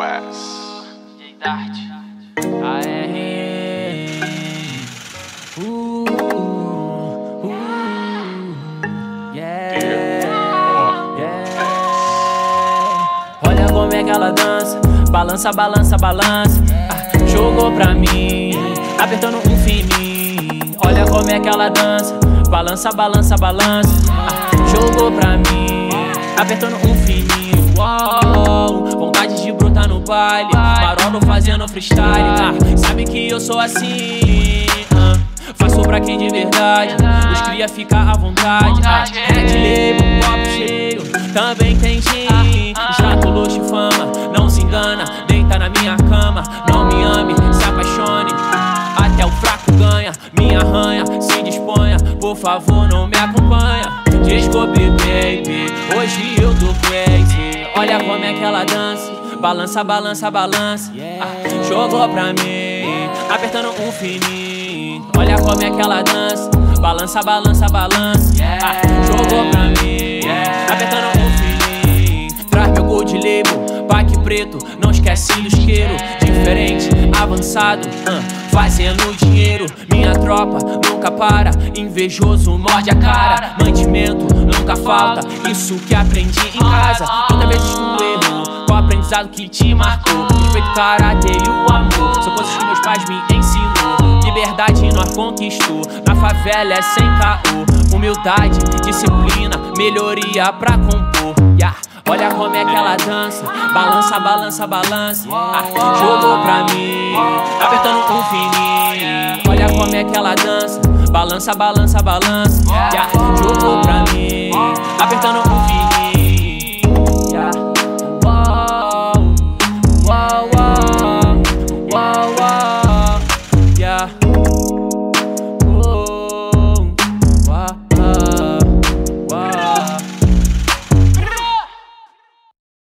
West. Olha como é que ela dança, balança, balança, balança. Ah, jogou pra mim, apertando um fininho. Olha como é que ela dança, balança, balança, balança. Ah, jogou pra mim, apertando um fininho. Uau, baile, marolo fazendo freestyle. Ah, sabe que eu sou assim. ah, Faço pra quem de verdade, os cria ficar à vontade. Ah, Red Label, copo cheio, também tem gin. Extrato, luxo, fama, não se engana, deita na minha cama. Não me ame, se apaixone, até o fraco ganha. Me arranha, se disponha, por favor não me acompanha. Descobri, baby, hoje eu tô crazy. Olha como é que ela dança, balança, balança, balança. Ah, jogou pra mim, apertando um fininho. Olha como é que ela dança, balança, balança, balança. Ah, jogou pra mim, apertando um fininho. Traz meu gold label, pack preto, não esquece o isqueiro. Diferente, avançado, ah, fazendo dinheiro. Minha tropa nunca para, invejoso morde a cara. Mantimento nunca falta, isso que aprendi em casa. Aprendizado que te marcou? Respeito, caráter e o amor, são coisas que meus pais me ensinou. Liberdade nós conquistou, na favela é sem caô. Humildade, disciplina, melhoria pra compor. Yeah. Olha como é que ela dança, balança, balança, balança. Jogou pra mim, apertando um fininho. Olha como é que ela dança, balança, balança, balança. Jogou pra mim, apertando